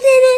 did it!